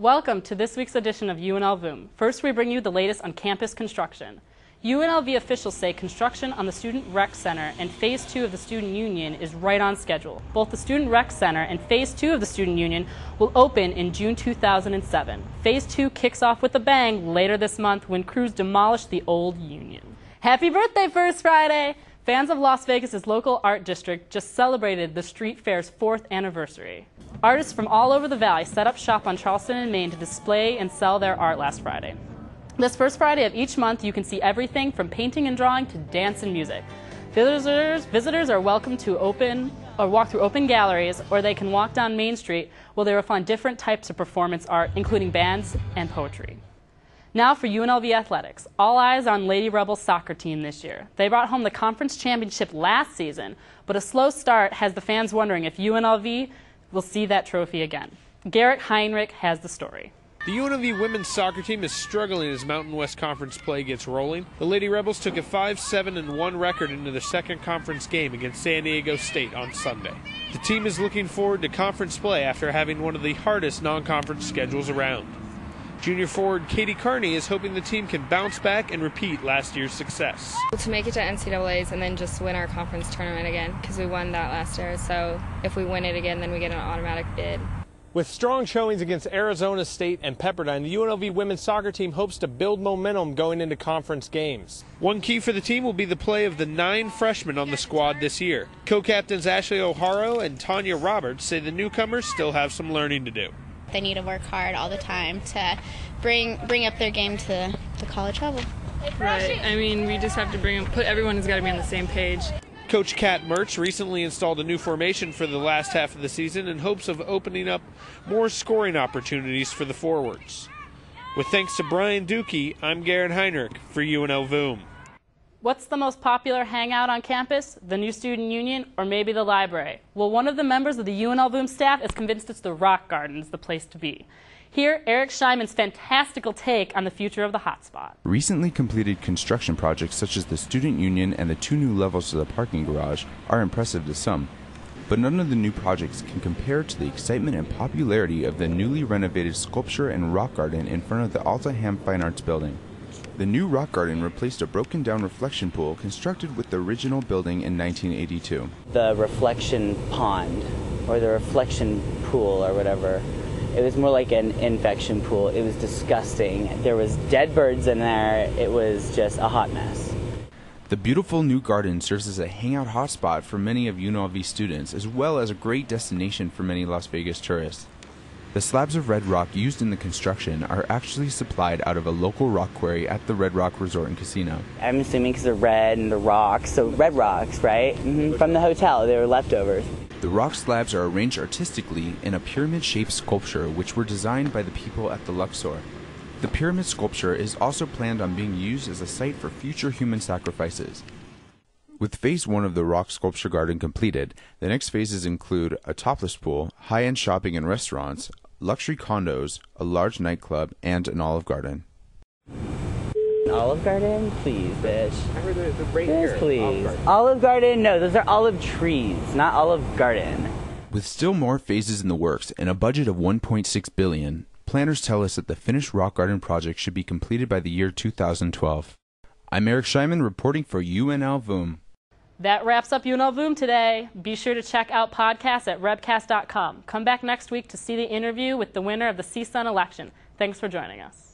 Welcome to this week's edition of UNLVoom. First, we bring you the latest on campus construction. UNLV officials say construction on the Student Rec Center and Phase 2 of the Student Union is right on schedule. Both the Student Rec Center and Phase 2 of the Student Union will open in June 2007. Phase 2 kicks off with a bang later this month when crews demolish the old Union. Happy birthday, First Friday! Fans of Las Vegas's local art district just celebrated the street fair's fourth anniversary. Artists from all over the valley set up shop on Charleston and Main to display and sell their art last Friday. This first Friday of each month, you can see everything from painting and drawing to dance and music. Visitors, visitors are welcome to open or walk through open galleries, or they can walk down Main Street where they will find different types of performance art, including bands and poetry. Now for UNLV athletics. All eyes on Lady Rebels soccer team this year. They brought home the conference championship last season, but a slow start has the fans wondering if UNLV will see that trophy again. Garrett Heinrich has the story. The UNLV women's soccer team is struggling as Mountain West Conference play gets rolling. The Lady Rebels took a 5-7 and 1 record into their second conference game against San Diego State on Sunday. The team is looking forward to conference play after having one of the hardest non-conference schedules around. Junior forward Katie Carney is hoping the team can bounce back and repeat last year's success. To make it to NCAA's and then just win our conference tournament again because we won that last year. So if we win it again, then we get an automatic bid. With strong showings against Arizona State and Pepperdine, the UNLV women's soccer team hopes to build momentum going into conference games. One key for the team will be the play of the nine freshmen on the squad this year. Co-captains Ashley O'Haro and Tanya Roberts say the newcomers still have some learning to do. They need to work hard all the time to bring bring up their game to the college level. Right. I mean, we just have to bring put everyone has got to be on the same page. Coach Kat Mertz recently installed a new formation for the last half of the season in hopes of opening up more scoring opportunities for the forwards. With thanks to Brian Dukey, I'm Garrett Heinrich for UNLVoom. What's the most popular hangout on campus? The new student union or maybe the library? Well, one of the members of the UNLVoom staff is convinced it's the rock gardens the place to be. Here, Eric Scheinman's fantastical take on the future of the hotspot. Recently completed construction projects such as the student union and the two new levels of the parking garage are impressive to some. But none of the new projects can compare to the excitement and popularity of the newly renovated sculpture and rock garden in front of the Alta Ham Fine Arts building. The new rock garden replaced a broken down reflection pool constructed with the original building in 1982. The reflection pond, or the reflection pool, or whatever, it was more like an infection pool. It was disgusting. There was dead birds in there. It was just a hot mess. The beautiful new garden serves as a hangout hotspot for many of UNLV students, as well as a great destination for many Las Vegas tourists. The slabs of red rock used in the construction are actually supplied out of a local rock quarry at the Red Rock Resort and Casino. I'm assuming because they're red and the rocks, so red rocks, right? Mm-hmm. From the hotel, they were leftovers. The rock slabs are arranged artistically in a pyramid shaped sculpture which were designed by the people at the Luxor. The pyramid sculpture is also planned on being used as a site for future human sacrifices. With phase one of the rock sculpture garden completed, the next phases include a topless pool, high end shopping and restaurants, luxury condos, a large nightclub, and an olive garden. Olive Garden? Please, bitch. I heard the, the right Yes, here. please. Olive Garden. Olive Garden? No, those are olive trees, not Olive Garden. With still more phases in the works and a budget of 1.6 billion, planners tell us that the finished rock garden project should be completed by the year 2012. I'm Eric Scheinman reporting for UNLVoom. That wraps up UNLVoom today. Be sure to check out podcasts at rebcast.com. Come back next week to see the interview with the winner of the CSUN election. Thanks for joining us.